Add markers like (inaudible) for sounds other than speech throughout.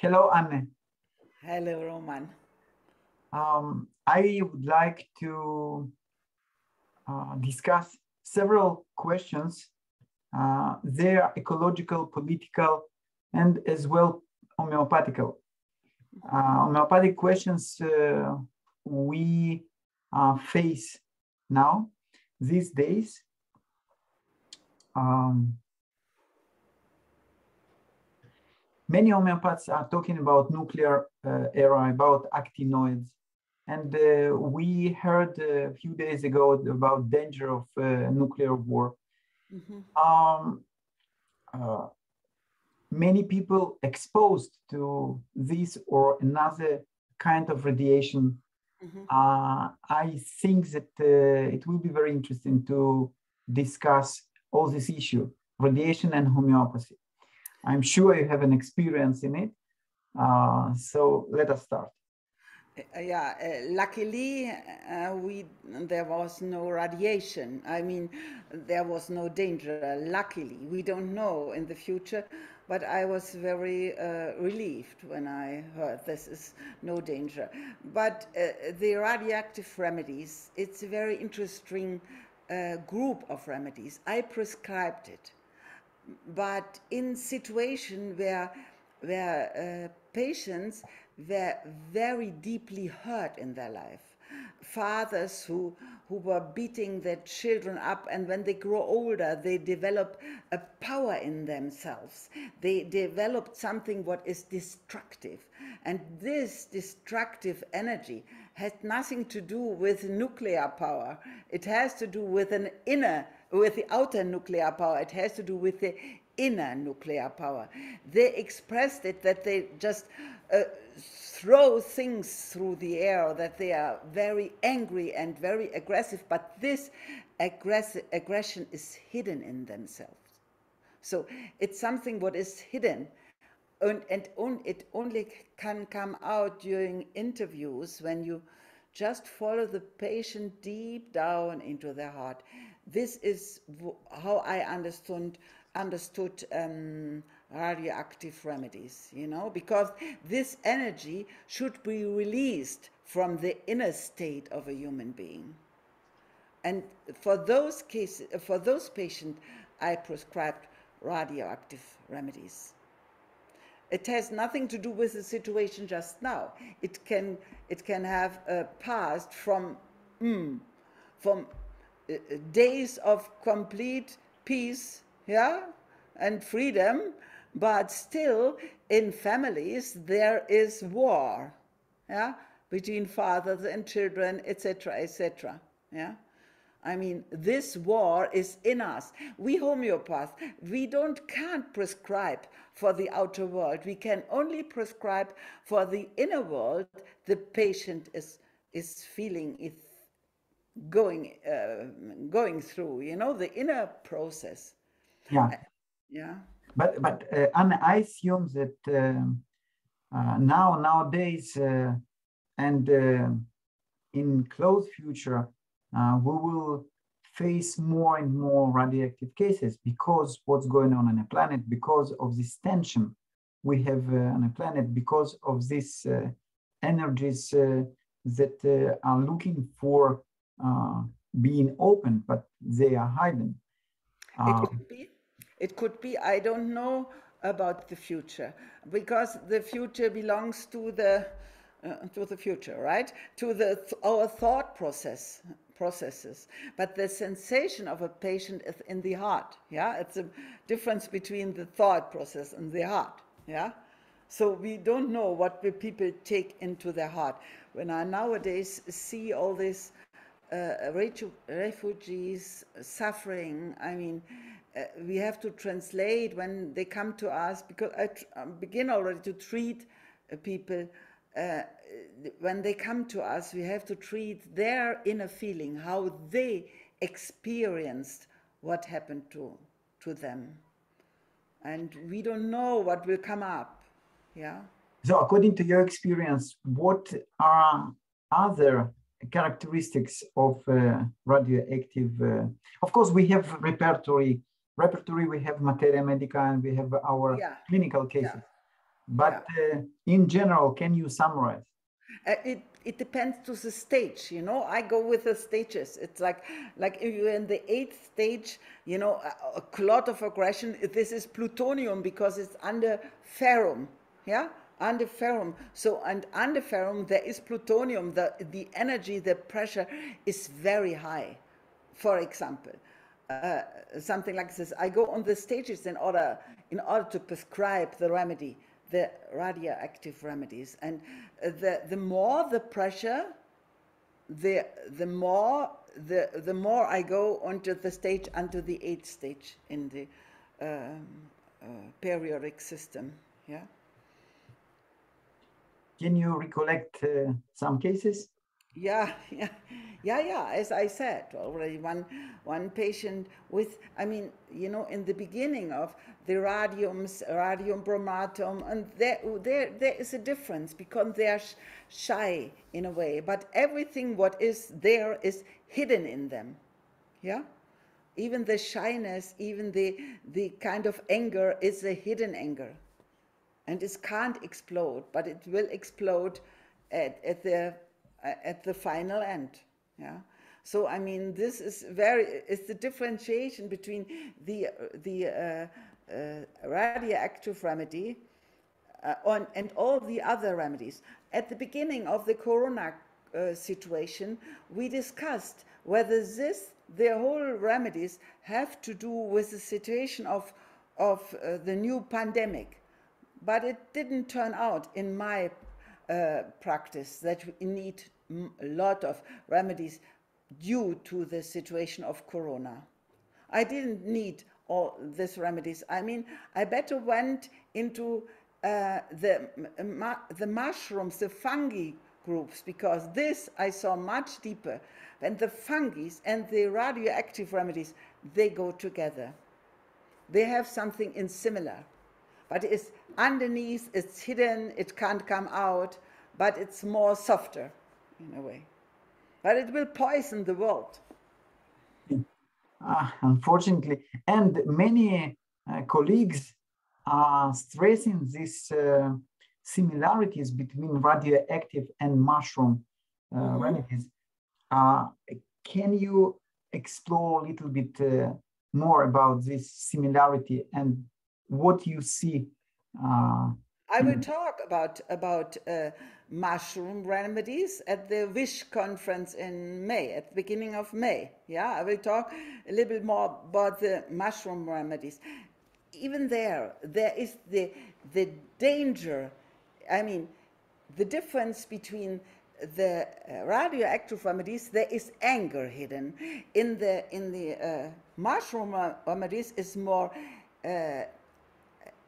hello, Anne. Hello, Roman. Um, I would like to uh, discuss several questions. Uh, they are ecological, political, and as well homeopathical. Uh, homeopathic questions uh, we uh, face now these days. Um, many homeopaths are talking about nuclear uh, era, about actinoids. And uh, we heard a few days ago about danger of uh, nuclear war. Mm-hmm. Um, uh, many people exposed to this or another kind of radiation. Mm-hmm. Uh, I think that uh, it will be very interesting to discuss all this issue, radiation and homeopathy. I'm sure you have an experience in it. Uh, so let us start. Uh, yeah, uh, luckily uh, we there was no radiation. I mean, there was no danger. Luckily, we don't know in the future, but I was very uh, relieved when I heard this is no danger. But uh, the radioactive remedies, it's a very interesting group of remedies. I prescribed it but in situation where where uh, patients were very deeply hurt in their life. Fathers who who were beating their children up and when they grow older they develop a power in themselves. They developed something what is destructive. And this destructive energy has nothing to do with nuclear power. It has to do with an inner with the outer nuclear power. It has to do with the inner nuclear power. They expressed it that they just uh, throw things through the air, that they are very angry and very aggressive, but this aggressive, aggression is hidden in themselves. So it's something what is hidden. And, and on, it only can come out during interviews when you just follow the patient deep down into their heart this is how I understood understood um, radioactive remedies, you know, because this energy should be released from the inner state of a human being. And for those cases, for those patients, I prescribed radioactive remedies. It has nothing to do with the situation just now. It can, it can have a past from, mm, from days of complete peace, yeah, and freedom, but still in families there is war, yeah, between fathers and children, etc., etc., yeah. I mean, this war is in us. We homeopaths, we don't can't prescribe for the outer world. We can only prescribe for the inner world. The patient is is feeling, is going uh, going through you know the inner process. Yeah. Uh, yeah. But but uh, Anna, i assume that uh, uh, now nowadays uh, and in close future we will face more and more radioactive cases because what's going on on a planet because of this tension we have on a planet because of these energies that are looking for uh, being open, but they are hidden. it uh, could be. It could be. I don't know about the future because the future belongs to the uh, to the future, right? To the th our thought process processes. But the sensation of a patient is in the heart. Yeah, it's a difference between the thought process and the heart. Yeah. So we don't know what the people take into their heart. When I nowadays see all this refugees suffering. I mean, uh, we have to translate when they come to us because I um, begin already to treat uh, people. Uh, when they come to us, we have to treat their inner feeling, how they experienced what happened to, to them. And we don't know what will come up. Yeah. So, according to your experience, what are other characteristics of uh, radioactive. Uh, of course, we have repertory. Repertory, we have materia medica and we have our yeah. clinical cases. Yeah. But yeah. uh, in general, can you summarize? Uh, it it depends to the stage you know i go with the stages it's like like if you're in the eighth stage you know a, a clot of aggression this is plutonium because it's under ferrum yeah under ferrum so and under ferrum there is plutonium the the energy the pressure is very high for example uh, something like this i go on the stages in order in order to prescribe the remedy the radioactive remedies. And the, the more the pressure, the, the more the, the more I go onto the stage, onto the eighth stage in the um, uh, periodic system. Yeah. Can you recollect uh, some cases? Yeah, yeah, yeah, yeah. As I said already, one one patient with, I mean, you know, in the beginning of the radiums, radium bromatum, and there, there, there is a difference because they are shy in a way. But everything what is there is hidden in them. Yeah, even the shyness, even the the kind of anger is a hidden anger, and it can't explode, but it will explode at, at the at the final end. Yeah. So I mean, this is very it's the differentiation between the the uh, uh, radioactive remedy uh, on, and all the other remedies. At the beginning of the corona uh, situation, we discussed whether this the whole remedies have to do with the situation of of uh, the new pandemic, but it didn't turn out in my uh, practice that we need a lot of remedies due to the situation of corona. I didn't need all these remedies. I mean, I better went into uh, the, the mushrooms, the fungi groups, because this I saw much deeper. And the fungi and the radioactive remedies, they go together. They have something in similar but it's underneath, it's hidden, it can't come out, but it's more softer in a way. But it will poison the world. Uh, unfortunately, and many uh, colleagues are stressing these uh, similarities between radioactive and mushroom uh, mm-hmm. remedies. Uh, can you explore a little bit uh, more about this similarity and what you see. Uh, I will talk about about uh, mushroom remedies at the Wish conference in May, at the beginning of May. Yeah, I will talk a little bit more about the mushroom remedies. Even there, there is the the danger. I mean, the difference between the uh, radioactive remedies, there is anger hidden. In the in the uh, mushroom remedies is more uh,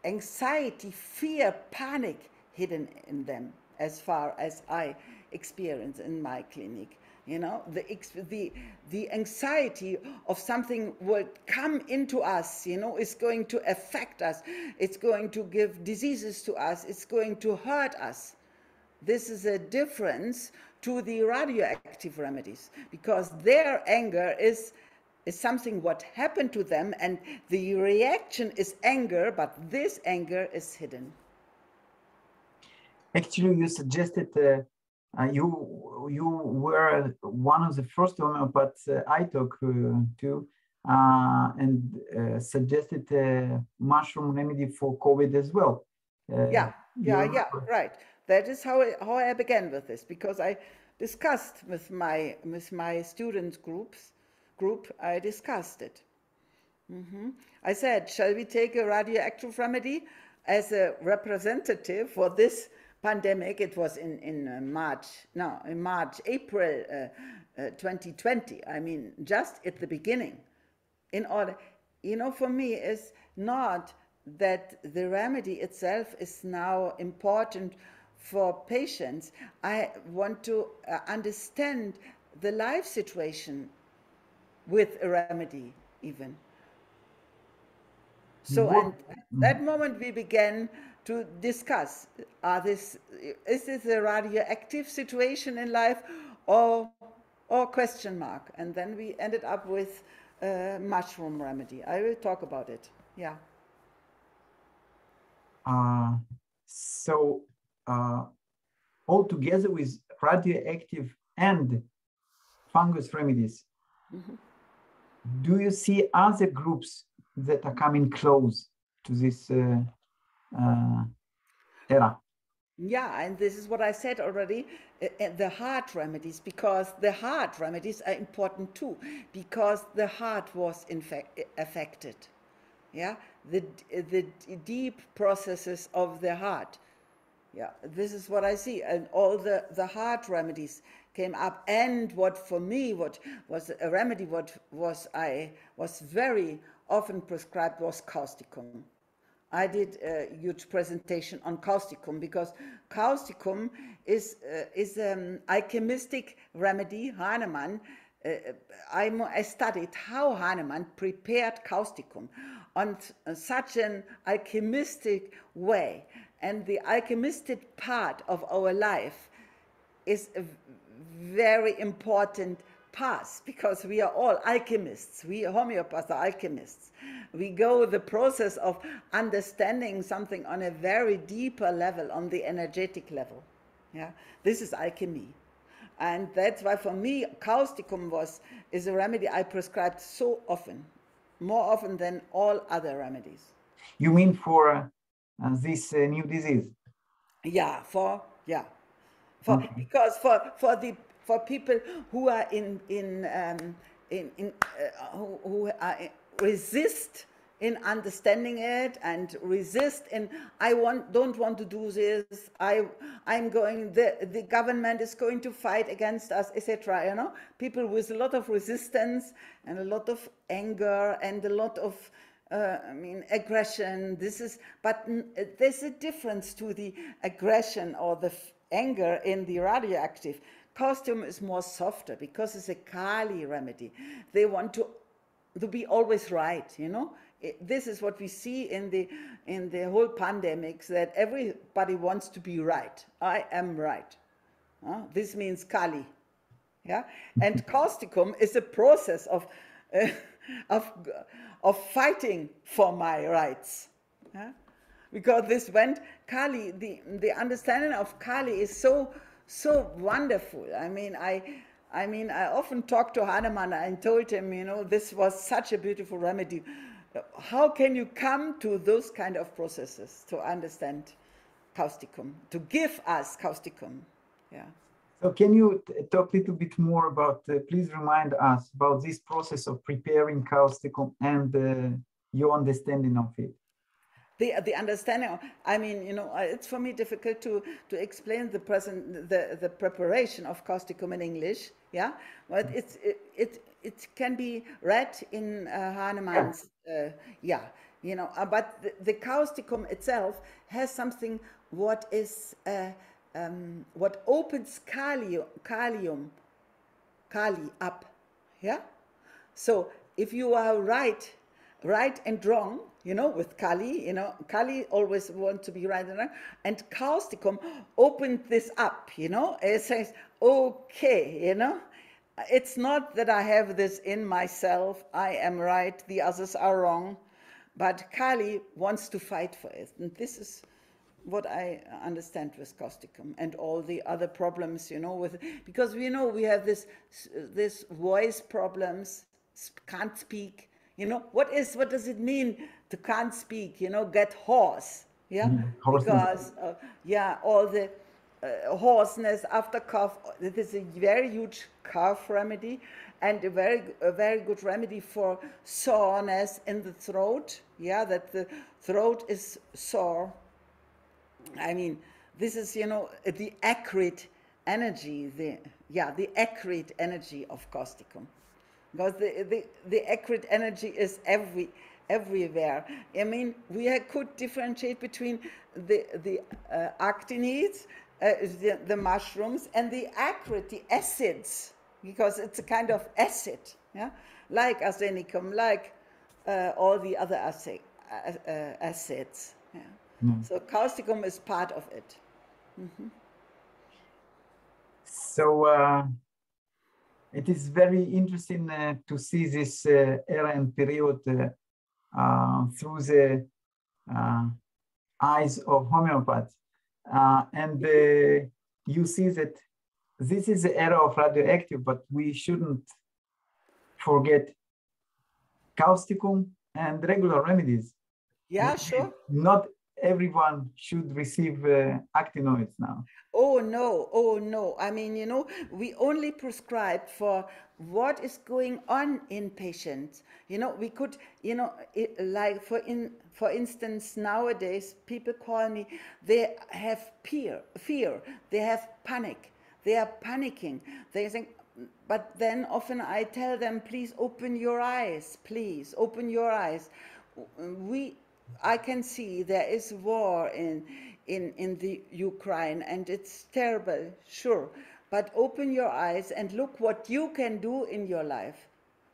anxiety, fear, panic hidden in them, as far as I experience in my clinic. You know, the, the, the anxiety of something will come into us, you know, is going to affect us. It's going to give diseases to us. It's going to hurt us. This is a difference to the radioactive remedies because their anger is is something what happened to them and the reaction is anger but this anger is hidden. Actually you suggested uh, uh, you you were one of the first homeopaths uh, i talked uh, to uh, and uh, suggested a mushroom remedy for covid as well. Yeah yeah yeah right. That is how I, how i began with this because i discussed with my with my students groups group, I discussed it. Mm-hmm. I said, shall we take a radioactive remedy as a representative for this pandemic? It was in, in uh, March, no, in March, April uh, uh, 2020. I mean, just at the beginning. In order, you know, for me, it's not that the remedy itself is now important for patients. I want to uh, understand the life situation with a remedy even. So what? and at that moment we began to discuss, are this, is this a radioactive situation in life or, or question mark? And then we ended up with a mushroom remedy. I will talk about it, yeah. Uh, So uh, all together with radioactive and fungus remedies, mm-hmm. Do you see other groups that are coming close to this uh, uh, era? Yeah, and this is what I said already uh, uh, the heart remedies, because the heart remedies are important too, because the heart was infect, affected. Yeah, the, the deep processes of the heart. Yeah, this is what I see. And all the, the heart remedies came up. And what for me, what was a remedy, what was I was very often prescribed was causticum. I did a huge presentation on causticum because causticum is uh, is an alchemistic remedy. Hahnemann, uh, I, I, studied how Hahnemann prepared causticum on such an alchemistic way, and the alchemistic part of our life is a very important path because we are all alchemists. We homeopaths are alchemists we go the process of understanding something on a very deeper level, on the energetic level. Yeah, this is alchemy. And that's why for me, causticum was, is a remedy I prescribed so often, more often than all other remedies. You mean for uh, this uh, new disease? Yeah, for, yeah. For, okay. Because for, for, the, for people who are in, in, um, in, in uh, who, who are resist in understanding it and resist in i want don't want to do this i i'm going the the government is going to fight against us etc you know people with a lot of resistance and a lot of anger and a lot of uh, I mean, aggression. This is, but there's a difference to the aggression or the anger in the radioactive. Causticum is more softer because it's a Kali remedy. They want to to be always right, you know. It, this is what we see in the in the whole pandemics that everybody wants to be right. I am right. Uh, this means Kali, yeah. And (laughs) causticum is a process of uh, (laughs) of of fighting for my rights. Yeah? Because this went Kali, the the understanding of Kali is so so wonderful. I mean, I I mean, I often talked to Hahnemann and told him, you know, this was such a beautiful remedy. How can you come to those kind of processes to understand causticum, to give us causticum? Yeah. So can you talk a little bit more about, uh, please remind us about this process of preparing causticum and uh, your understanding of it? The the understanding. I mean, you know, it's for me difficult to to explain the present the the preparation of causticum in English. Yeah, but mm. it's it it, it can be read in uh, Hahnemann's. Uh, yeah, you know, uh, but the, the, causticum itself has something what is uh, um, what opens kalium, kalium, kali up. Yeah, so if you are right, right and wrong, you know, with Kali, you know, Kali always want to be right and wrong. And causticum opened this up, you know, it says, okay, you know, it's not that I have this in myself, I am right, the others are wrong, but Kali wants to fight for it. And this is what I understand with causticum and all the other problems, you know, with because we know we have this this voice problems, can't speak, you know, what is what does it mean to can't speak, you know, get hoarse. Yeah, mm, because uh, yeah, all the uh, hoarseness after cough. It is a very huge cough remedy, and a very a very good remedy for soreness in the throat. Yeah, that the throat is sore. I mean, this is you know the acrid energy. The yeah, the acrid energy of causticum, because the the the acrid energy is every everywhere. I mean, we could differentiate between the, the uh, actinides, uh, the, the, mushrooms, and the acrid, the acids, because it's a kind of acid, yeah? like arsenicum, like uh, all the other acid, uh, uh, acids. Yeah? Mm. So causticum is part of it. Mm -hmm. So uh, it is very interesting to see this era and period uh, through the uh, eyes of homeopaths. Uh, and uh, you see that this is the era of radioactive, but we shouldn't forget causticum and regular remedies. Yeah, sure. Not everyone should receive uh, actinoids now. Oh no, oh no. I mean, you know, we only prescribe for what is going on in patients. You know, we could, you know, it, like for in for instance, nowadays people call me, they have fear, fear, they have panic, they are panicking. They think, but then often I tell them, please open your eyes, please open your eyes. We I can see there is war in, in, in the Ukraine and it's terrible, sure. But open your eyes and look what you can do in your life.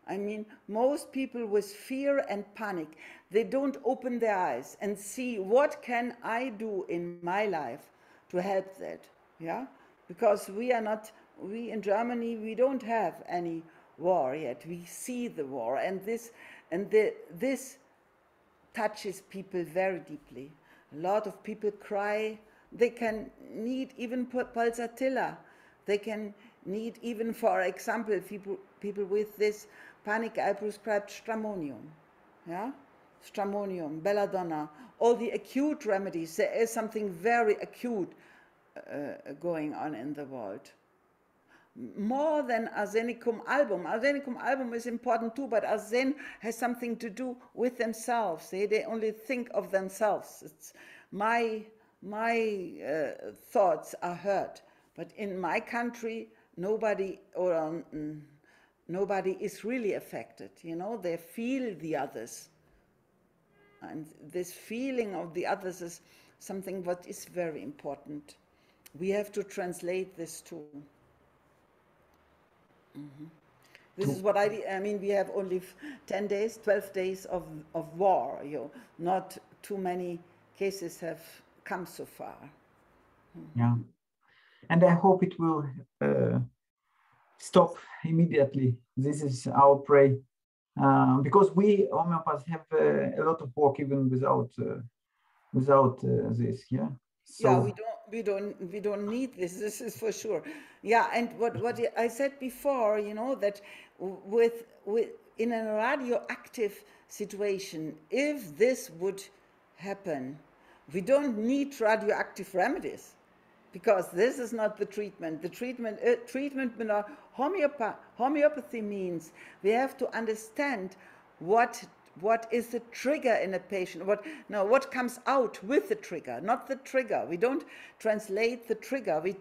I mean, most people with fear and panic, they don't open their eyes and see what can I do in my life to help that. Yeah? Because we are not, we in Germany, we don't have any war yet. We see the war and this, and the, this touches people very deeply. A lot of people cry. They can need even pulsatilla. They can need even, for example, people, people with this panic, I prescribed stramonium. Yeah? Stramonium, belladonna, all the acute remedies. There is something very acute uh, going on in the world more than arsenicum album. Arsenicum album is important too, but arsen has something to do with themselves. They, they only think of themselves. It's my, my uh, thoughts are heard. But in my country, nobody or um, nobody is really affected. You know, they feel the others. And this feeling of the others is something what is very important. We have to translate this too. This is what I, I mean, we have only 10 days, 12 days of, of war, you know, not too many cases have come so far. Mm-hmm. Yeah. And I hope it will uh, stop immediately. This is our pray. Uh, because we homeopaths have uh, a lot of work even without uh, without uh, this. Yeah. So, yeah, we don't we don't we don't need this this is for sure. Yeah and what what i said before you know that with with in a radioactive situation if this would happen we don't need radioactive remedies because this is not the treatment. The treatment uh, treatment homeopathy, homeopathy means we have to understand what what is the trigger in a patient? What no what comes out with the trigger not the trigger. We don't translate the trigger. We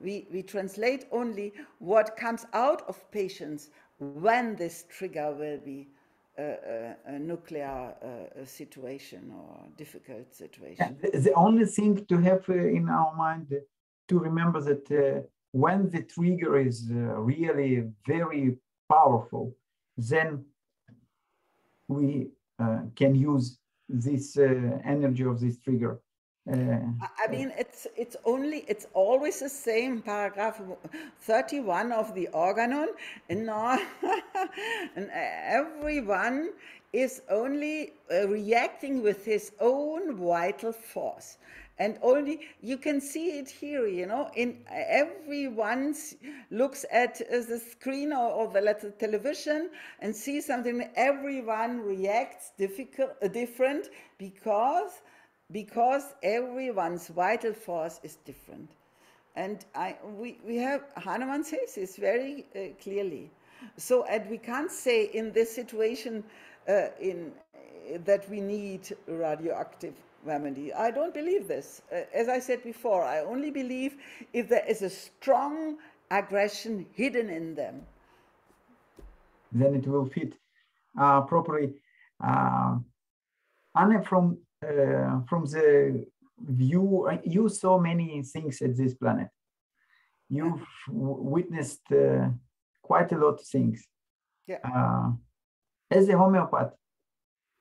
we, we translate only what comes out of patients when this trigger will be a, a, a nuclear uh, situation or difficult situation. Yeah, the only thing to have uh, in our mind uh, to remember that uh, when the trigger is uh, really very powerful then we uh, can use this uh, energy of this trigger. Uh, I mean, it's it's only it's always the same paragraph 31 of the organon, and now (laughs) and everyone is only reacting with his own vital force and only you can see it here you know in everyone looks at uh, the screen or, or the television and see something everyone reacts difficult uh, different because because everyone's vital force is different. And i we, we have Hahnemann says this very uh, clearly. So and we can't say in this situation uh, in that we need radioactive remedy. I don't believe this. Uh, as I said before, I only believe if there is a strong aggression hidden in them. Then it will fit uh, properly. Uh, Anne, from uh, from the view, you saw many things at this planet. You've witnessed uh, quite a lot of things. Yeah. Uh, as a homeopath,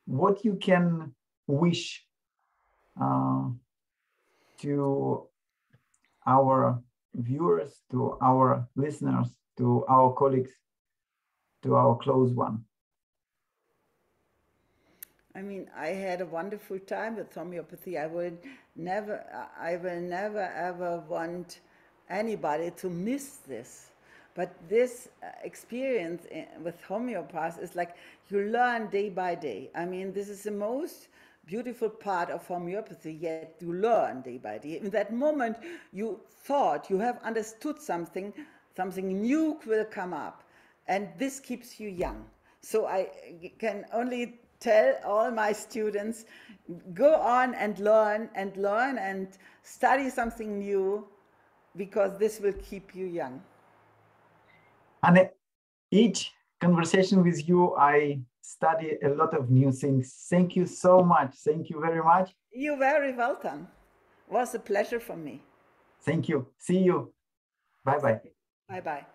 what you can wish uh, to our viewers, to our listeners, to our colleagues, to our close one? I mean, I had a wonderful time with homeopathy. I will never, I will never ever want anybody to miss this. But this uh, experience with homeopaths is like you learn day by day. I mean, this is the most beautiful part of homeopathy, yet you learn day by day. In that moment, you thought you have understood something, something new will come up, and this keeps you young. So I can only tell all my students go on and learn and learn and study something new because this will keep you young. And each conversation with you, I study a lot of new things. Thank you so much. Thank you very much. You're very welcome. It was a pleasure for me. Thank you. See you. Bye bye. Bye bye.